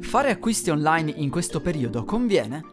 Fare acquisti online in questo periodo conviene?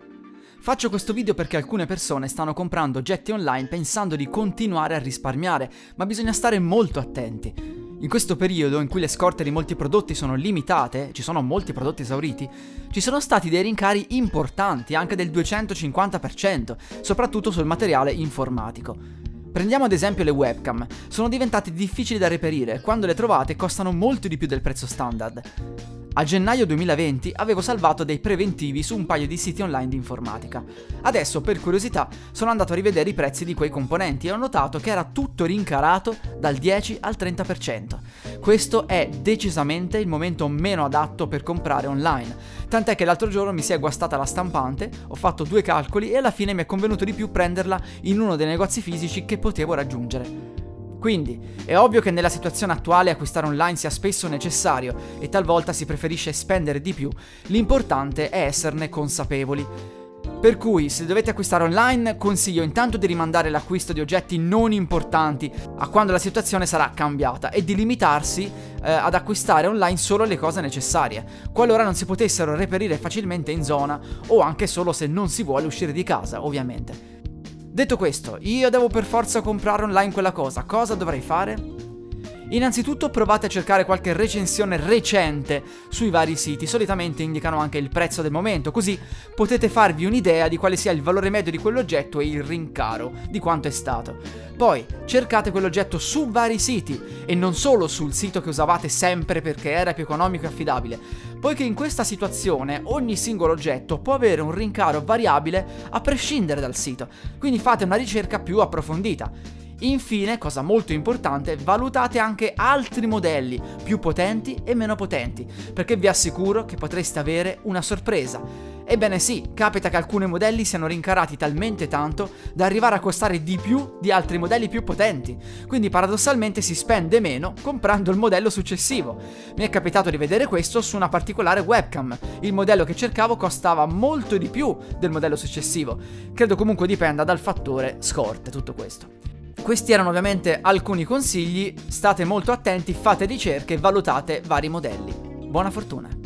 Faccio questo video perché alcune persone stanno comprando oggetti online pensando di continuare a risparmiare, ma bisogna stare molto attenti. In questo periodo in cui le scorte di molti prodotti sono limitate, ci sono molti prodotti esauriti, ci sono stati dei rincari importanti, anche del 250%, soprattutto sul materiale informatico. Prendiamo ad esempio le webcam, sono diventate difficili da reperire, quando le trovate costano molto di più del prezzo standard. A gennaio 2020 avevo salvato dei preventivi su un paio di siti online di informatica. Adesso, per curiosità, sono andato a rivedere i prezzi di quei componenti e ho notato che era tutto rincarato dal 10 al 30%. Questo è decisamente il momento meno adatto per comprare online. Tant'è che l'altro giorno mi si è guastata la stampante, ho fatto due calcoli e alla fine mi è convenuto di più prenderla in uno dei negozi fisici che potevo raggiungere. Quindi è ovvio che nella situazione attuale acquistare online sia spesso necessario e talvolta si preferisce spendere di più, l'importante è esserne consapevoli. Per cui, se dovete acquistare online, consiglio intanto di rimandare l'acquisto di oggetti non importanti a quando la situazione sarà cambiata e di limitarsi eh, ad acquistare online solo le cose necessarie, qualora non si potessero reperire facilmente in zona o anche solo se non si vuole uscire di casa, ovviamente. Detto questo, io devo per forza comprare online quella cosa, cosa dovrei fare? Innanzitutto provate a cercare qualche recensione recente sui vari siti, solitamente indicano anche il prezzo del momento, così potete farvi un'idea di quale sia il valore medio di quell'oggetto e il rincaro di quanto è stato. Poi cercate quell'oggetto su vari siti e non solo sul sito che usavate sempre perché era più economico e affidabile, poiché in questa situazione ogni singolo oggetto può avere un rincaro variabile a prescindere dal sito, quindi fate una ricerca più approfondita. Infine, cosa molto importante, valutate anche altri modelli più potenti e meno potenti, perché vi assicuro che potreste avere una sorpresa. Ebbene sì, capita che alcuni modelli siano rincarati talmente tanto da arrivare a costare di più di altri modelli più potenti, quindi paradossalmente si spende meno comprando il modello successivo. Mi è capitato di vedere questo su una particolare webcam, il modello che cercavo costava molto di più del modello successivo, credo comunque dipenda dal fattore scorte tutto questo. Questi erano ovviamente alcuni consigli, state molto attenti, fate ricerche valutate vari modelli. Buona fortuna!